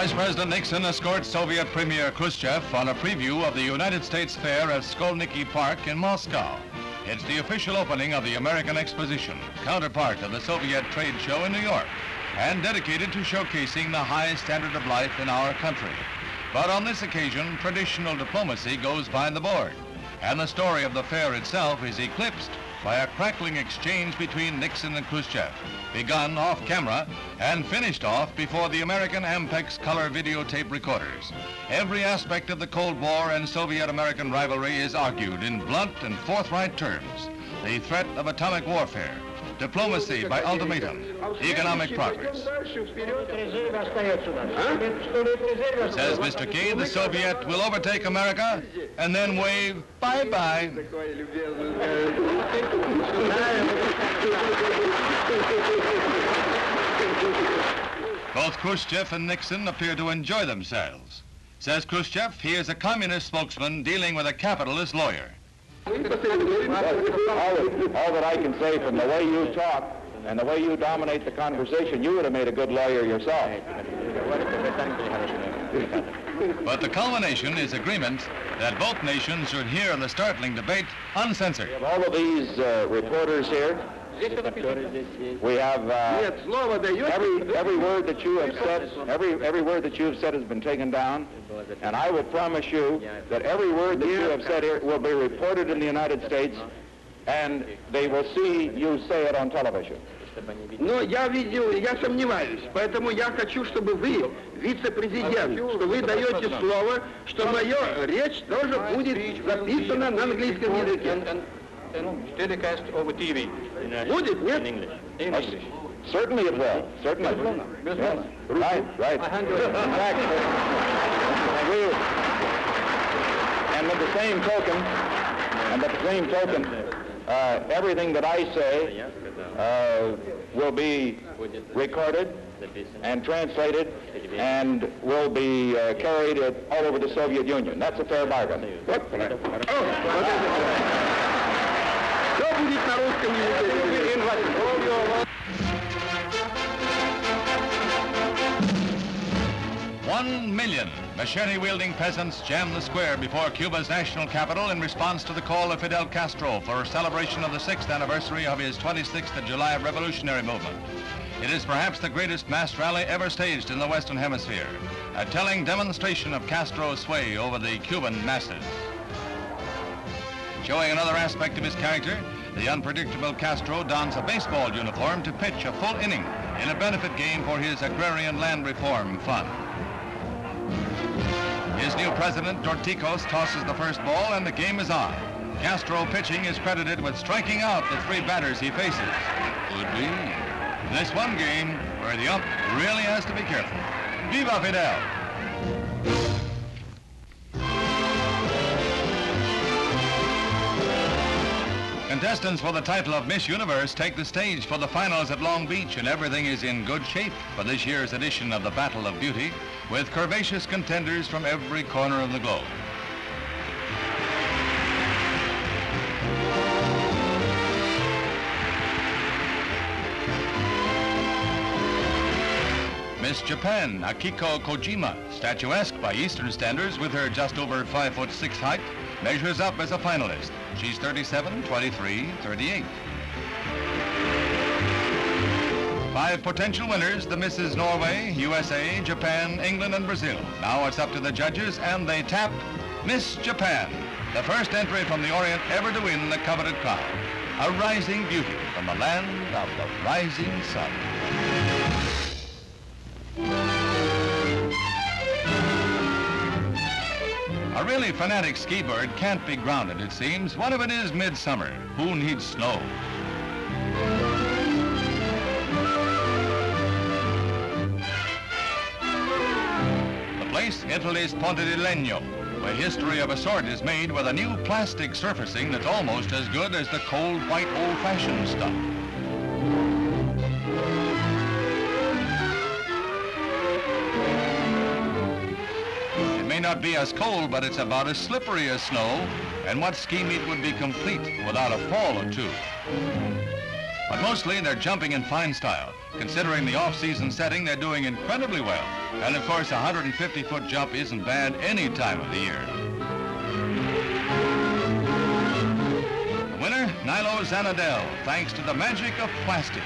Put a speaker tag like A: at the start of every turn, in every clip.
A: Vice President Nixon escorts Soviet Premier Khrushchev on a preview of the United States Fair at Sokolniki Park in Moscow. It's the official opening of the American Exposition, counterpart of the Soviet trade show in New York, and dedicated to showcasing the high standard of life in our country. But on this occasion, traditional diplomacy goes by the board, and the story of the fair itself is eclipsed by a crackling exchange between Nixon and Khrushchev, begun off camera and finished off before the American Ampex color videotape recorders. Every aspect of the Cold War and Soviet-American rivalry is argued in blunt and forthright terms. The threat of atomic warfare, diplomacy by ultimatum, economic progress. Says Mr. K, the Soviet will overtake America and then wave bye-bye. Both Khrushchev and Nixon appear to enjoy themselves. Says Khrushchev, he is a communist spokesman dealing with a capitalist lawyer.
B: All that, all that I can say from the way you talk and the way you dominate the conversation, you would have made a good lawyer yourself.
A: But the culmination is agreement that both nations should hear the startling debate uncensored.
B: All of these uh, reporters here. We have uh, every every word that you have said, every every word that you have said has been taken down, and I will promise you that every word that you have said here will be reported in the United States, and they will see you say it on television.
C: Но я видел, я сомневаюсь, поэтому я хочу, чтобы вы, вице-президент, что вы даете слово, что моя речь тоже будет записана на английском языке.
D: telecast over TV. In,
C: Would it?
D: In English. In English.
B: Certainly it will. Certainly. Miss Miss yes. Right, right.
D: I hand you
B: And with the same token, and with the same token, uh, everything that I say uh, will be recorded and translated and will be uh, carried all over the Soviet Union. That's a fair bargain.
C: What? Oh, oh. Все будет на русском языке.
A: One million machete-wielding peasants jammed the square before Cuba's national capital in response to the call of Fidel Castro for a celebration of the sixth anniversary of his 26th of July revolutionary movement. It is perhaps the greatest mass rally ever staged in the Western Hemisphere, a telling demonstration of Castro's sway over the Cuban masses. Showing another aspect of his character, the unpredictable Castro dons a baseball uniform to pitch a full inning in a benefit game for his agrarian land reform fund. His new president, Dorticos, tosses the first ball and the game is on. Castro pitching is credited with striking out the three batters he faces. Could be. This one game where the ump really has to be careful. Viva Fidel! Contestants for the title of Miss Universe take the stage for the finals at Long Beach, and everything is in good shape for this year's edition of the Battle of Beauty, with curvaceous contenders from every corner of the globe. Miss Japan, Akiko Kojima, statuesque by Eastern standards with her just over five foot six height, measures up as a finalist. She's 37, 23, 38. Five potential winners, the Misses Norway, USA, Japan, England, and Brazil. Now it's up to the judges, and they tap Miss Japan, the first entry from the Orient ever to win the coveted crown. A rising beauty from the land of the rising sun. A really fanatic ski bird can't be grounded, it seems. What if it is midsummer? Who needs snow? The place, Italy's Ponte di Legno, where history of a sort is made with a new plastic surfacing that's almost as good as the cold, white, old-fashioned stuff. Not be as cold, but it's about as slippery as snow, and what ski meet would be complete without a fall or two? But mostly they're jumping in fine style. Considering the off-season setting, they're doing incredibly well. And of course, a 150-foot jump isn't bad any time of the year. The winner, Nilo Zandanel, thanks to the magic of plastic.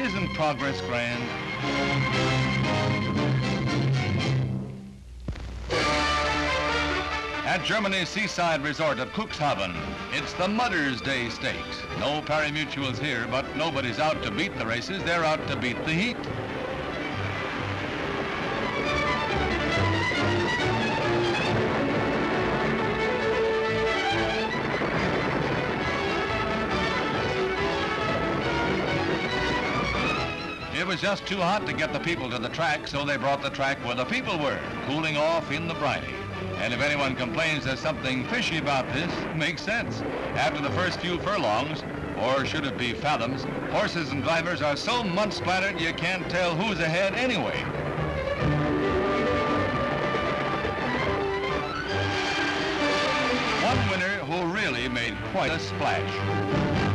A: Isn't progress grand? At Germany's seaside resort of Cuxhaven, it's the Mudder's Day Stakes. No pari-mutuels here, but nobody's out to beat the races. They're out to beat the heat. It was just too hot to get the people to the track, so they brought the track where the people were, cooling off in the briny. And if anyone complains there's something fishy about this, makes sense. After the first few furlongs, or should it be fathoms, horses and drivers are so mud splattered you can't tell who's ahead anyway. One winner who really made quite a splash.